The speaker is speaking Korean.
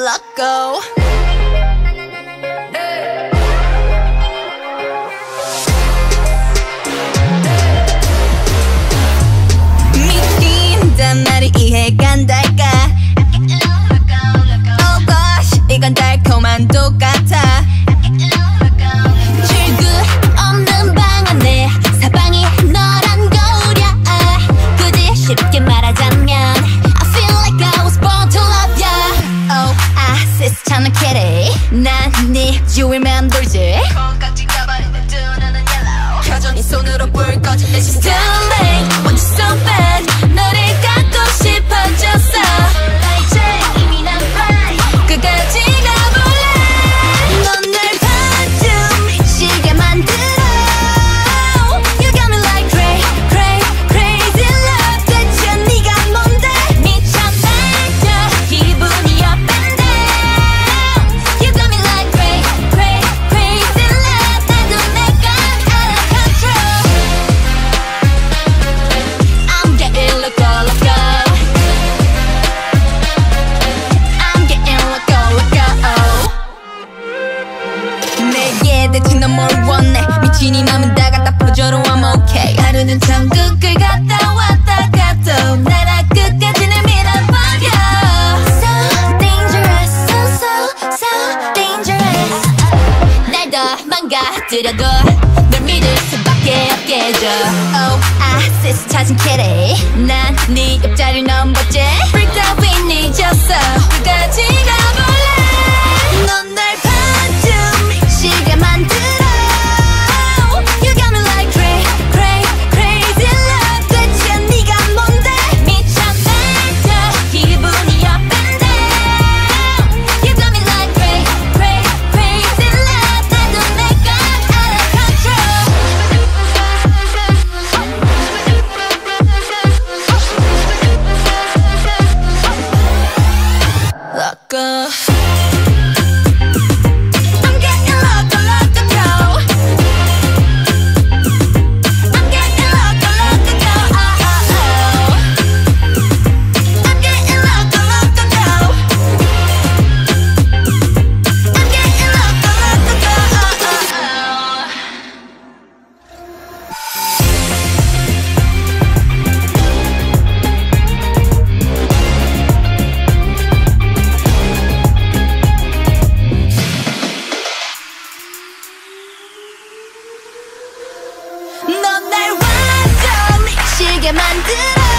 let go. 미친단 말이 이해가 안 될까? Oh gosh 이건 달콤한 똑같아 I si스찮은 kitty. 난네 주위만 돌지. 콩깍지 가발인 내 눈은 yellow. 여전히 손으로 불 꺼진 내 late 내게 대체 넌뭘 원해? 미친 이 맘은 다 갖다 퍼줘로 I'm okay. 하루는 천국을 갔다 왔다 가도 나라 끝까지는 밀어버려. So dangerous so so so dangerous. 날 더 망가뜨려도 널 믿을 수밖에 없게 해줘 Oh I sis 찾은 kitty 난네 옆 만들어